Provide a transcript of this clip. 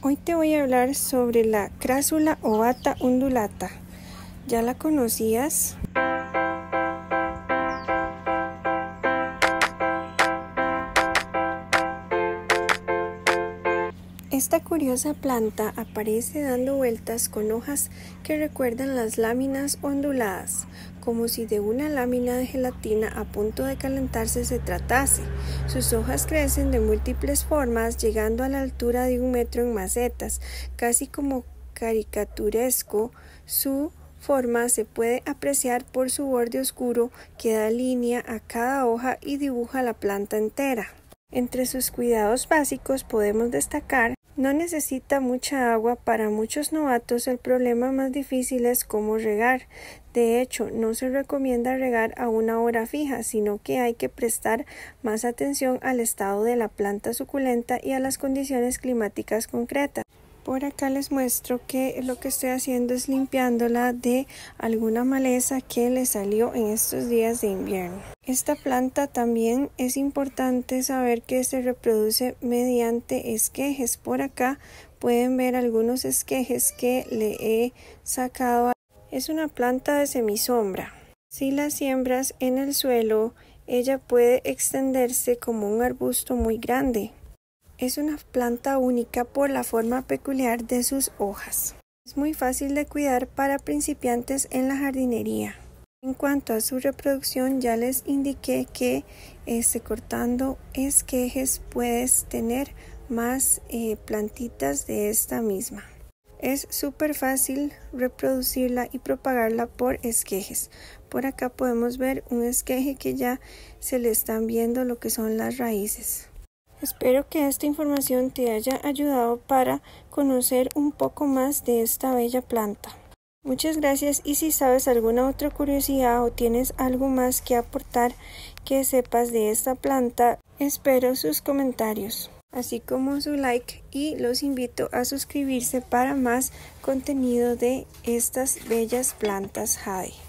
Hoy te voy a hablar sobre la crásula ovata undulata. ¿Ya la conocías? Esta curiosa planta aparece dando vueltas con hojas que recuerdan las láminas onduladas, como si de una lámina de gelatina a punto de calentarse se tratase. Sus hojas crecen de múltiples formas, llegando a la altura de un metro en macetas, casi como caricaturesco. Su forma se puede apreciar por su borde oscuro que da línea a cada hoja y dibuja la planta entera. Entre sus cuidados básicos podemos destacar no necesita mucha agua. Para muchos novatos el problema más difícil es cómo regar. De hecho, no se recomienda regar a una hora fija, sino que hay que prestar más atención al estado de la planta suculenta y a las condiciones climáticas concretas. Por acá les muestro que lo que estoy haciendo es limpiándola de alguna maleza que le salió en estos días de invierno. Esta planta también es importante saber que se reproduce mediante esquejes. Por acá pueden ver algunos esquejes que le he sacado. Es una planta de semisombra. Si la siembras en el suelo, ella puede extenderse como un arbusto muy grande. Es una planta única por la forma peculiar de sus hojas. Es muy fácil de cuidar para principiantes en la jardinería. En cuanto a su reproducción, ya les indiqué que este, cortando esquejes puedes tener más eh, plantitas de esta misma. Es súper fácil reproducirla y propagarla por esquejes. Por acá podemos ver un esqueje que ya se le están viendo lo que son las raíces. Espero que esta información te haya ayudado para conocer un poco más de esta bella planta. Muchas gracias y si sabes alguna otra curiosidad o tienes algo más que aportar que sepas de esta planta, espero sus comentarios, así como su like y los invito a suscribirse para más contenido de estas bellas plantas Jade.